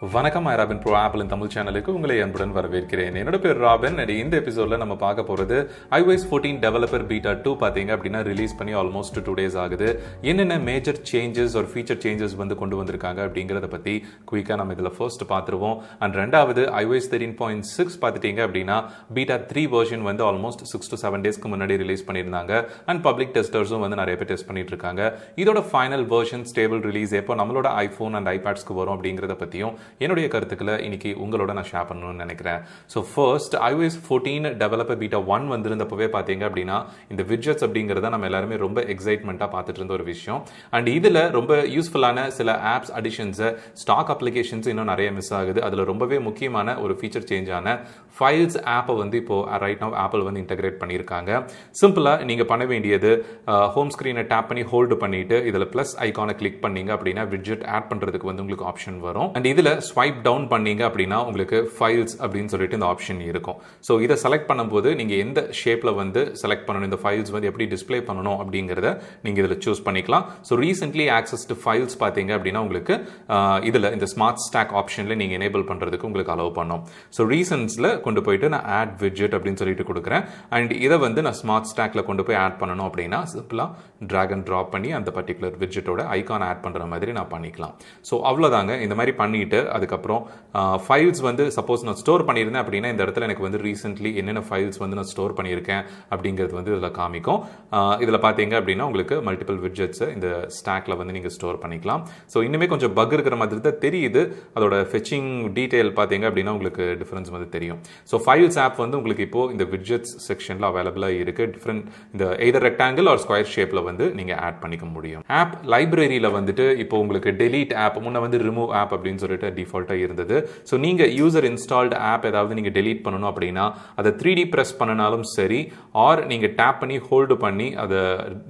வணக்கம் I Robin bro ஆப்பிளின் தமிழ் சேனலுக்கு உங்களை அன்புடன் வரவேற்கிறேன். என்னோட பேர் ராபின் and இந்த எபிசோட்ல நம்ம பார்க்க போறது iOS 14 டெவலப்பர் பீட்டா டூ பார்த்தீங்க அப்படின்னா ரிலீஸ் பண்ணி ஆல்மோஸ்ட் டூ டேஸ் ஆகுது. என்னென்ன மேஜர் சேஞ்சஸ் ஒரு ஃபீச்சர் சேஞ்சஸ் வந்து கொண்டு வந்திருக்காங்க அப்படிங்கிறத பத்தி குயிக்காக நம்ம இதில் ஃபர்ஸ்ட் பார்த்துருவோம். அண்ட் ரெண்டாவது iOS தேர்ட்டின் பாயிண்ட் சிக்ஸ் பார்த்துட்டீங்க அப்படின்னா பீட்டா த்ரீ வெர்ஷன் வந்து ஆல்மோஸ்ட் சிக்ஸ் டு செவன் டேஸ்க்கு முன்னாடி ரிலீஸ் பண்ணியிருந்தாங்க. அண்ட் பப்ளிக் டெஸ்டர்ஸும் வந்து நிறைய பேர் டெஸ்ட் பண்ணிட்டு இருக்காங்க. இதோட ஃபைனல் வெர்ஷன் ஸ்டேபிள் ரிலீஸ் எப்போ நம்மளோட ஐஃபோன் அண்ட் ஐபேட்ஸ்க்கு வரும் அப்படிங்கிறத பற்றியும் என்னுடைய கருத்துக்களை இன்னைக்கு உங்களோட நான் ஷேர் பண்ணணும்னு நினைக்கிறேன். So first iOS fourteen developer beta one வந்திருந்தப்பவே பார்த்தீங்க அப்படின்னா இந்த விட்ஜெட்ஸ் அப்படிங்கிறத நம்ம எல்லாருமே ரொம்ப எக்ஸைட்மெண்ட்டாக பார்த்துட்டு இருந்த ஒரு விஷயம். அண்ட் இதில் ரொம்ப யூஸ்ஃபுல்லான சில ஆப்ஸ் அடிஷன்ஸை ஸ்டாக் அப்ளிகேஷன்ஸ் இன்னும் நிறைய மிஸ் ஆகுது. அதில் ரொம்பவே முக்கியமான ஒரு ஃபீச்சர் சேஞ்சான ஃபைல்ஸ் ஆப்பை வந்து இப்போ ரைட் நவ் ஆப்பிள் வந்து இன்டகிரேட் பண்ணியிருக்காங்க. சிம்பிளாக நீங்கள் பண்ண வேண்டியது ஹோம் ஸ்க்ரீனை டேப் பண்ணி ஹோல்டு பண்ணிட்டு இதில் ப்ளஸ் ஐக்கானை கிளிக் பண்ணீங்க அப்படின்னா விட்ஜெட் ஆட் பண்ணுறதுக்கு வந்து உங்களுக்கு ஆப்ஷன் வரும். அண்ட் இதில் ஸ்வைப் டவுன் பண்ணீங்க அப்படின்னா உங்களுக்கு ஃபைல்ஸ் அப்படின்னு சொல்லிட்டு இந்த ஆப்ஷன் இருக்கும். ஸோ இதை செலக்ட் பண்ணும்போது நீங்கள் எந்த ஷேப்பில் வந்து செலக்ட் பண்ணணும் இந்த ஃபைல்ஸ் வந்து எப்படி டிஸ்ப்ளே பண்ணணும் அப்படிங்கிறத நீங்கள் இதில் சூஸ் பண்ணிக்கலாம். ஸோ ரீசென்ட்லி ஆக்சஸ்டு ஃபைல்ஸ் பார்த்தீங்க அப்படின்னா உங்களுக்கு இதில் இந்த ஸ்மார்ட் ஸ்டாக் ஆப்ஷனில் நீங்கள் எனேபிள் பண்ணுறதுக்கு உங்களுக்கு அலோவ் பண்ணும். ஸோ ரீசன்ஸில் கொண்டு போயிட்டு நான் ஆட் விட்ஜெட் அப்படின்னு சொல்லிட்டு கொடுக்குறேன். அண்ட் இதை வந்து நான் ஸ்மார்ட் ஸ்டாக்கில் கொண்டு போய் ஆட் பண்ணணும் அப்படின்னா சிம்பிளாக ட்ராக் அண்ட் ட்ராப் பண்ணி அந்த பர்டிகுலர் விட்ஜெட்டோட ஐக்கான் ஆட் பண்ணுற மாதிரி நான் பண்ணிக்கலாம். ஸோ அவ்வளோதாங்க இந்த மாதிரி பண்ணிட்டு அதுக்கப்புறம் ஃபைல்ஸ் வந்து சப்போஸ் நான் ஸ்டோர் பண்ணியிருந்தேன் அப்படின்னா இந்த இடத்துல எனக்கு வந்து ரீசென்ட்லி என்னென்ன ஃபைல்ஸ் வந்து நான் ஸ்டோர் பண்ணியிருக்கேன் அப்படிங்கிறது வந்து இதில் காமிக்கும். இதில் பார்த்தீங்க அப்படின்னா உங்களுக்கு மல்டிபிள் விட்ஜெட்ஸை இந்த ஸ்டாக்ல வந்து நீங்கள் ஸ்டோர் பண்ணிக்கலாம். ஸோ இன்னுமே கொஞ்சம் பக் இருக்கிற மாதிரி தான் தெரியுது. அதோட ஃபெச்சிங் டீட்டெயில் பார்த்தீங்க அப்படின்னா உங்களுக்கு டிஃப்ரென்ஸ் வந்து தெரியும். ஸோ ஃபைல்ஸ் ஆப் வந்து உங்களுக்கு இப்போ இந்த விட்ஜெட்ஸ் செக்ஷனில் அவைலபிளாக இருக்குது டிஃப்ரெண்ட் இந்த எய்தர் ரெக்டாங்கிள் ஆர் ஸ்கொயர் ஷேப்பில் வந்து நீங்கள் ஆட் பண்ணிக்க முடியும். ஆப் லைப்ரரியில் வந்துட்டு இப்போ உங்களுக்கு டெலீட் ஆப் முன்னே வந்து ரிமூவ் ஆப் அப்படின்னு சொல்லிட்டு டிஃபால்ட்டாக இருந்தது. ஸோ நீங்கள் யூசர் இன்ஸ்டால்டு ஆப் ஏதாவது நீங்கள் டெலீட் பண்ணணும் அப்படின்னா அதை த்ரீ டி ப்ரெஸ் பண்ணினாலும் சரி ஆர் நீங்கள் டேப் பண்ணி ஹோல்டு பண்ணி அதை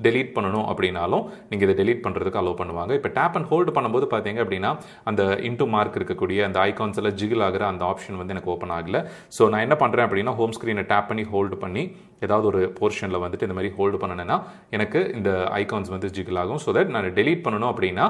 டெலீட் பண்ணணும் அப்படின்னாலும் நீங்கள் இதை டெலீட் பண்ணுறதுக்கு அலோவ் பண்ணுவாங்க. இப்போ டேப் அண்ட் ஹோல்டு பண்ணும்போது பார்த்தீங்க அப்படின்னா அந்த இன்டூ மார்க் இருக்கக்கூடிய அந்த ஐகான்ஸ் எல்லாம் ஜிகில் ஆகிற அந்த ஆப்ஷன் வந்து எனக்கு ஓப்பன் ஆகலை. ஸோ நான் என்ன பண்ணுறேன் அப்படின்னா ஹோம் ஸ்க்ரீனை டேப் பண்ணி ஹோல்டு பண்ணி ஏதாவது ஒரு போர்ஷனில் வந்துட்டு இந்த மாதிரி ஹோல்டு பண்ணணுன்னா எனக்கு இந்த ஐகான்ஸ் வந்து ஜிகில் ஆகும். ஸோ தட் நான் டெலீட் பண்ணணும் அப்படின்னா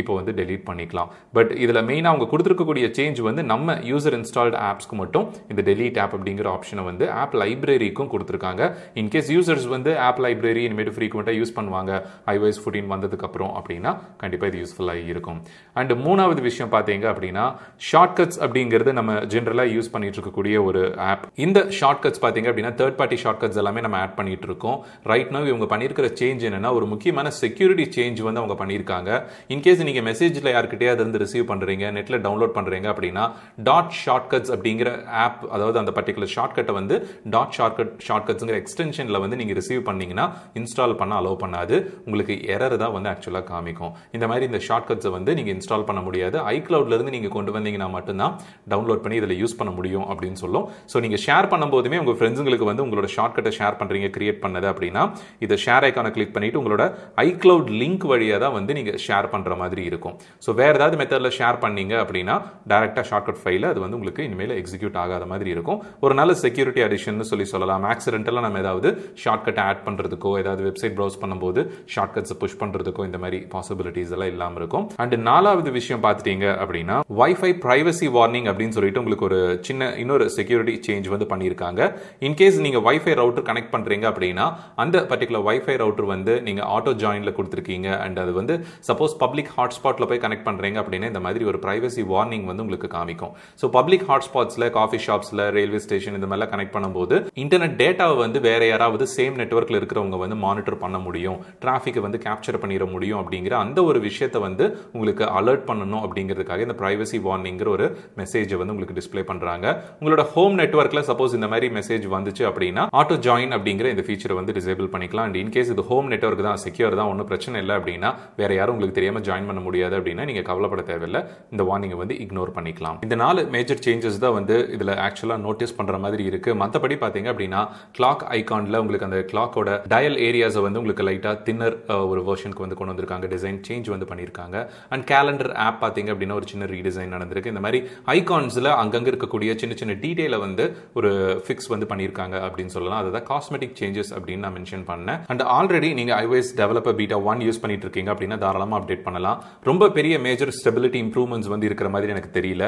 இப்போ வந்து டெலீட் பண்ணிக்கலாம். பட் இதில் மெயினாக அவங்க கொடுத்துருக்கக்கூடிய சேஞ்ச் வந்து நம்ம யூசர் இன்ஸ்டால்டு ஆப்ஸ்க்கு மட்டும் இந்த டெலீட் ஆப் அப்படிங்கிற ஆப்ஷனை வந்து ஆப் லைப்ரரிக்கும் கொடுத்துருக்காங்க. இன்கேஸ் யூசர்ஸ் வந்து ஆப் லைப்ரரி இனிமேட்டு ஃப்ரீக்வெண்ட்டாக யூஸ் பண்ணுவாங்க ஐஓஎஸ் ஃபோர்டீன் வந்ததுக்கப்புறம் அப்படின்னா கண்டிப்பாக இது யூஸ்ஃபுல்லாக இருக்கும். அண்ட் மூணாவது விஷயம் பார்த்தீங்க அப்படின்னா ஷார்ட்கட்ஸ் அப்படிங்கிறது நம்ம ஜென்ரலாக யூஸ் பண்ணிட்டு இருக்கக்கூடிய ஒரு ஆப் இந்த ஷார்ட்கட்ஸ் பார்த்தீங்க அப்படின்னா தேர்ட் பார்ட்டி ஷார்ட்கட்ஸ் எல்லாமே நம்ம ஆட் பண்ணிட்டு இருக்கோம் ரைட் நவ் இவங்க பண்ணியிருக்கிற சேஞ்ச் என்னன்னா ஒரு முக்கியமான செக்யூரிட்டி சேஞ்ச் வந்து அவங்க பண்ணியிருக்காங்க இன்கேஸ் நீங்கள் மெசேஜில் யார்கிட்டயே அது வந்து ரிசீவ் பண்ணுறீங்க நெட்டில் டவுன்லோட் பண்ணுறீங்க அப்படின்னா டாட் ஷார்ட்கட்ஸ் அப்படிங்கிற ஆப் அதாவது அந்த பர்டிகுலர் ஷார்ட்கட்டை வந்து டாட் ஷார்ட்கட் ஷார்ட்கட்ஸுங்கிற எக்ஸ்டென்ஷனில் வந்து நீங்கள் ரிசீவ் பண்ணீங்கன்னா இன்ஸ்டால் பண்ண அலோவ் பண்ணாது. உங்களுக்கு எரர் தான் வந்து ஆக்சுவலாக காமிக்கும். இந்த மாதிரி இந்த ஷார்ட்கட்ஸை வந்து நீங்கள் இன்ஸ்டால் பண்ண முடியாது. ஐக்ளவுட்லேருந்து நீங்கள் கொண்டு வந்தீங்கன்னா மட்டும்தான் டவுன்லோட் பண்ணி இதில் யூஸ் பண்ண முடியும் அப்படின்னு சொல்லும். ஸோ நீங்கள் ஷேர் பண்ணும்போதுமே உங்கள் ஃப்ரெண்ட்ஸுங்களுக்கு வந்து உங்களோட யார்கிட்ட ஷேர் பண்ணுறீங்க கிரியேட் பண்ணது அப்படின்னா இதை ஷேர் ஐக்கானை கிளிக் பண்ணிட்டு உங்களோட ஐக்ளவுட் லிங்க் வழியாக தான் வந்து நீங்கள் ஷேர் பண்ணுற மாதிரி இருக்கும். ஸோ வேறு ஏதாவது மெத்தடில் ஷேர் பண்ணீங்க அப்படின்னா டேரெக்டாக ஷார்ட்கட் ஃபைல அது வந்து உங்களுக்கு இனிமேல் எக்ஸிக்யூட் ஆகாத மாதிரி இருக்கும். ஒரு நல்ல செக்யூரிட்டி அடிஷன் சொல்லி சொல்லலாம். ஆக்சிடென்டலாக நம்ம ஏதாவது ஷார்ட்கட் ஆட் பண்ணுறதுக்கோ ஏதாவது வெப்சைட் ப்ரௌஸ் பண்ணும்போது ஷார்ட்கட்ஸ் புஷ் பண்ணுறதுக்கோ இந்த மாதிரி பாசிபிலிட்டிஸ் எல்லாம் இல்லாமல் இருக்கும். அண்ட் நாலாவது விஷயம் பார்த்துட்டீங்க அப்படின்னா வைஃபை ப்ரைவசி வார்னிங் அப்படின்னு சொல்லிட்டு உங்களுக்கு ஒரு சின்ன இன்னொரு செக்யூரிட்டி சேஞ்ச் வந்து பண்ணியிருக்காங்க. இன்கேஸ் நீங்கள் வைஃபை ரவுட் ரவுட்டர் கனெக்ட் பண்ணுறீங்க அப்படின்னா அந்த பர்டிகுலர் வைஃபை ரவுட்டர் வந்து நீங்கள் ஆட்டோ ஜாயினில் கொடுத்துருக்கீங்க. அண்ட் அது வந்து சப்போஸ் பப்ளிக் ஹாட்ஸ்பாட்டில் போய் கனெக்ட் பண்ணுறீங்க அப்படின்னா இந்த மாதிரி ஒரு ப்ரைவசி வார்னிங் வந்து உங்களுக்கு காமிக்கும். ஸோ பப்ளிக் ஹாட்ஸ்பாட்ஸில் காஃபி ஷாப்ஸில் ரயில்வே ஸ்டேஷன் இந்த மாதிரிலாம் கனெக்ட் பண்ணும்போது இன்டர்நெட் டேட்டாவை வந்து வேற யாராவது சேம் நெட்ஒர்க்கில் இருக்கிறவங்க வந்து மானிட்டர் பண்ண முடியும். டிராஃபிக்கை வந்து கேப்சர் பண்ணிட முடியும் அப்படிங்கிற அந்த ஒரு விஷயத்தை வந்து உங்களுக்கு அலர்ட் பண்ணணும் அப்படிங்கிறதுக்காக இந்த ப்ரைவசி வார்னிங்கிற ஒரு மெசேஜை வந்து உங்களுக்கு டிஸ்பிளே பண்ணுறாங்க உங்களோட ஹோம் நெட்ஒர்க்கில் சப்போஸ் இந்த மாதிரி மெசேஜ் வந்துச்சு அப்படின்னா ஆட்டோ ஜாயின் அப்படிங்கிற இந்த ஃபீச்சரை வந்து டிசேபிள் பண்ணிக்கலாம். அண்ட் இன்கேஸ் இது ஹோம் நெட்ஒர்க் தான் செக்யூர் தான் ஒன்றும் பிரச்சனை இல்லை அப்படின்னா வேற யாரும் உங்களுக்கு தெரியாமல் ஜாயின் பண்ண முடியாது அப்படின்னா நீங்கள் கவலைப்பட தேவையில்லை. இந்த வார்னிங்கை வந்து இக்னோர் பண்ணிக்கலாம். இந்த நாலு மேஜர் சேஞ்சஸ் தான் வந்து இதில் ஆக்சுவலாக நோட்டீஸ் பண்ணுற மாதிரி இருக்குது மற்றபடி பார்த்தீங்க அப்படின்னா கிளாக் ஐகானில் உங்களுக்கு அந்த கிளாக்கோட டயல் ஏரியாஸை வந்து உங்களுக்கு லைட்டாக தின்னர் ஒரு வெர்ஷனுக்கு வந்து கொண்டு வந்திருக்காங்க. டிசைன் சேஞ்ச் வந்து பண்ணியிருக்காங்க. அண்ட் கேலண்டர் ஆப் பார்த்தீங்க அப்படின்னா ஒரு சின்ன ரீடிசைன் நடந்திருக்கு. இந்த மாதிரி ஐகான்ஸில் அங்கங்கே இருக்கக்கூடிய சின்ன சின்ன டீட்டெயிலை வந்து ஒரு ஃபிக்ஸ் வந்து பண்ணியிருக்காங்க அப்படின்னு சொல்லலாம். அது அதை காஸ்மெட்டிக் சேஞ்சஸ் அப்படின்னு நான் மென்ஷன் பண்ணேன். அண்ட் ஆல்ரெடி நீங்க iOS developer beta one use பண்ணிட்டு இருக்கீங்க அப்படின்னா தாராளமா அப்டேட் பண்ணலாம். ரொம்ப பெரிய மேஜர் ஸ்டெபிலிட்டி இம்ப்ரூவ்மெண்ட்ஸ் வந்து இருக்கிற மாதிரி எனக்கு தெரியல.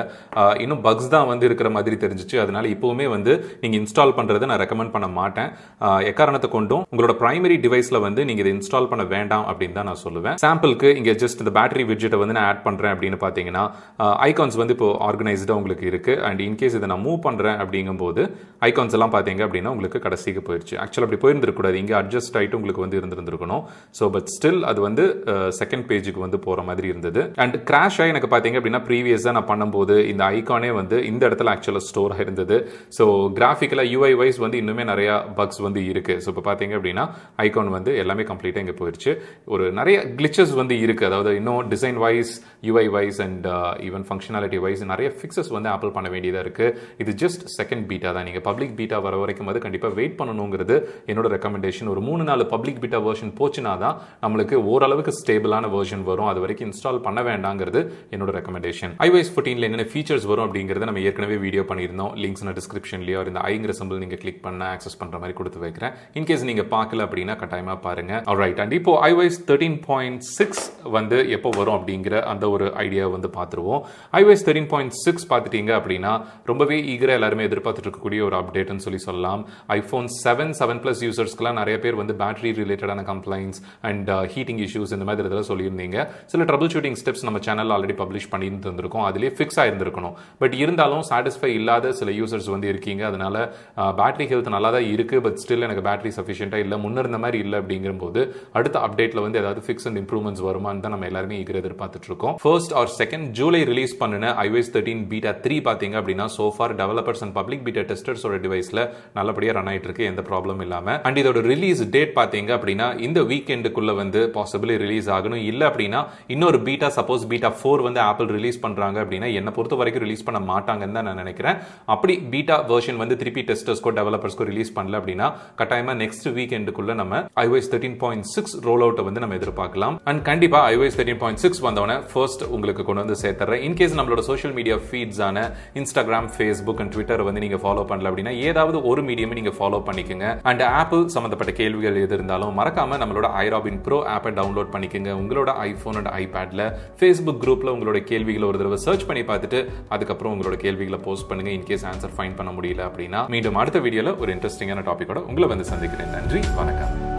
இன்னும் பக்ஸ் தான் வந்து இருக்கிற மாதிரி தெரிஞ்சிச்சு. அதனால இப்போவுமே வந்து நீங்க இன்ஸ்டால் பண்றதை நான் ரெக்கமெண்ட் பண்ண மாட்டேன். எக்காரணத்தை கொண்டும் உங்களோட பிரைமரி டிவைஸ்ல வந்து நீங்க இதை இன்ஸ்டால் பண்ண வேண்டாம் அப்படின்னு தான் நான் சொல்லுவேன். சாம்பிளுக்கு இங்க ஜஸ்ட் இந்த பேட்டரி விட்ஜெட்டை வந்து நான் ஆட் பண்றேன் அப்படின்னு பார்த்தீங்கன்னா ஐகான்ஸ் வந்து இப்போ ஆர்கனைஸ்டா உங்களுக்கு இருக்கு. அண்ட் இன்கேஸ் இதை நான் மூவ் பண்றேன் அப்படிங்கும்போது ஐகான்ஸ் எல்லாம் பார்த்தீங்க அப்படின்னா உங்களுக்கு கடைசிக்கு போயிடுச்சு ஆக்சுவலாக அப்படி போயிருந்துருக்கூடாது இங்கே அட்ஜஸ்ட் ஆகிட்டு உங்களுக்கு வந்து இருந்திருந்துருக்கணும். ஸோ பட் ஸ்டில் அது வந்து uh, செகண்ட் பேஜுக்கு வந்து போகிற மாதிரி இருந்தது. அண்ட் கிராஷ் ஆகி எனக்கு பார்த்தீங்க அப்படின்னா ப்ரீவியஸாக நான் பண்ணும்போது இந்த ஐகானே வந்து இந்த இடத்துல ஆக்சுவலாக ஸ்டோர் ஆயிருந்தது. ஸோ கிராஃபிக்கலாக யூஐ வைஸ் வந்து இன்னுமே நிறைய பக்ஸ் வந்து இருக்கு. ஸோ இப்போ பார்த்தீங்க அப்படின்னா ஐகான் வந்து எல்லாமே கம்ப்ளீட்டாக இங்கே போயிடுச்சு ஒரு நிறைய கிளிச்சஸ் வந்து இருக்கு. அதாவது இன்னும் design wise UI wise and even functionality wise நிறைய ஃபிக்ஸஸ் வந்து ஆப்பிள் பண்ண வேண்டியதாக இருக்குது இது ஜஸ்ட் செகண்ட் பீட்டா தான். நீங்கள் பப்ளிக் பீட்டா வர வரைக்கும் வந்து கண்டிப்பாக வெயிட் பண்ணணுங்கிறது என்னோட ரெக்கமெண்டேஷன் ஒரு மூணு நாலு பப்ளிக் பீட்டா வேர்ஷன் போச்சுன்னா தான் நம்மளுக்கு ஓரளவுக்கு ஸ்டேபிளான வெர்ஷன் வரும். அது வரைக்கும் இன்ஸ்டால் பண்ண வேண்டாங்கிறது என்னோட ரெக்கமெண்டேஷன் ஐஒஎஸ் ஃபோர்டீனில் என்னென்ன ஃபீச்சர்ஸ் வரும் அப்படிங்கிறத நம்ம ஏற்கனவே வீடியோ பண்ணியிருந்தோம். லிங்க்ஸ் நான் டிஸ்கிரிப்ஷன்லேயோ இந்த ஐங்கிற சிம்பிள் நீங்கள் கிளிக் பண்ண ஆக்சஸ் பண்ணுற மாதிரி கொடுத்து வைக்கிறேன். இன்கேஸ் நீங்கள் பார்க்கல அப்படின்னா கட்டாயமாக பாருங்க. ரைட் அண்ட் இப்போ ஐஒஎஸ் தேர்ட்டீன் பாயிண்ட் சிக்ஸ் வந்து எப்போ வரும் அப்படிங்கிற அந்த ஒரு ஐடியா வந்து பார்த்துருவோம். ஐவைஸ் தேர்ட்டின் பாயிண்ட் சிக்ஸ் பார்த்துட்டீங்க அப்படின்னா ரொம்பவே ஈகராக எல்லாருமே எதிர்பார்த்துட்டு இருக்கக்கூடிய ஒரு அப்டேட்னு சொல்லி சொல்லலாம். ஐஃபோன் செவன் செவன் ப்ளஸ் யூசர்ஸ்க்குலாம் நிறைய பேர் வந்து பேட்டரி ரிலேட்டடான கம்ப்ளைண்ட்ஸ் அண்ட் ஹீட்டிங் இஷ்யூஸ் இந்த மாதிரி இதெல்லாம் சொல்லியிருந்தீங்க. சில ட்ரபிள் ஷூட்டிங் ஸ்டெப்ஸ் நம்ம சேனல் ஆல்ரெடி பப்ளிஷ் பண்ணி இருந்திருக்கோம். அதிலே ஃபிக்ஸ் ஆயிருந்திருக்கணும். பட் இருந்தாலும் சாட்டிஸ்ஃபை இல்லாத சில யூசர்ஸ் வந்து இருக்கீங்க. அதனால பேட்டரி ஹெல்த் நல்லா தான் இருக்கு பட் ஸ்டில் எனக்கு பேட்டரி சஃபிஷியண்ட்டாக இல்லை முன்னிருந்த மாதிரி இல்லை அப்படிங்கும்போது அடுத்த அப்டேட்ல வந்து ஏதாவது ஃபிக்ஸ் அண்ட் இம்ப்ரூவ்மெண்ட்ஸ் வருமான்னு தான் நம்ம எல்லாருமே ஈகர் எதிர்பார்த்துட்டு இருக்கோம். First or second July release பண்ணின ஐஓஎஸ் தேர்ட்டின் பீட்டா த்ரீ பார்த்தீங்க அப்படின்னா so far developers and public beta டெஸ்டர்ஸோட டிவைஸ்ல நல்லபடியாக ரன் ஆகிட்டு இருக்கு எந்த ப்ராப்ளம் இல்லாம. அண்ட் இதோட ரிலீஸ் டேட் பார்த்தீங்க அப்படின்னா இந்த வீக்கெண்டுக்குள்ள வந்து பாசிபிளி ரிலீஸ் ஆகணும். இல்லை அப்படின்னா இன்னொரு பீட்டா சப்போஸ் பீட்டா ஃபோர் வந்து ஆப்பிள் ரிலீஸ் பண்றாங்க அப்படின்னா என்னை பொறுத்த வரைக்கும் ரிலீஸ் பண்ண மாட்டாங்கன்னு தான் நான் நினைக்கிறேன். அப்படி பீட்டா வெர்ஷன் வந்து திருப்பி டெஸ்டர்ஸ்க்கோ டெவலப்பர்ஸ்க்கோ ரிலீஸ் பண்ணல அப்படின்னா கட்டாயமா நெக்ஸ்ட் வீக்கெண்டுக்குள்ள நம்ம iOS thirteen point six roll அவுட்டை வந்து நம்ம எதிர்பார்க்கலாம். அண்ட் கண்டிப்பா ஐஓஎஸ் தேர்ட்டின் பாயிண்ட் சிக்ஸ் வந்தவொடனே ஃபர்ஸ்ட் உங்களுக்கு கொண்டு வந்து சேர்த்துறேன். இன்கேஸ் நம்மளோட சோஷியல் மீடியா ஃபீட்ஸான இன்ஸ்டாகிராம் ஃபேஸ்புக் அண்ட் ட்விட்டர் வந்து நீங்க ஃபாலோ பண்ணல அப்படின்னா ஏதாவது ஒரு மீடியம் நீங்க ஃபாலோ பண்ணிக்கோங்க. அண்ட் ஆப்பிள் சம்மந்தப்பட்ட கேள்விகள் எது இருந்தாலும் மறக்காம நம்மளோட ஐராபின் ப்ரோ ஆப்பை டவுன்லோட் பண்ணிக்கோங்க. உங்களோட ஐஃபோன் அண்ட் ஐபேட்ல ஃபேஸ்புக் குரூப்ல உங்களோட கேள்விகளை ஒரு தடவை சர்ச் பண்ணி பார்த்துட்டு அதுக்கப்புறம் உங்களோட கேள்விகளை போஸ்ட் பண்ணுங்க. இன்கேஸ் ஆன்சர் ஃபைன் பண்ண முடியல அப்படின்னா மீண்டும் அடுத்த வீடியோவில் ஒரு இன்ட்ரெஸ்டிங்கான டாப்பிக்கோட உங்களை வந்து சந்திக்கிறேன். நன்றி வணக்கம்.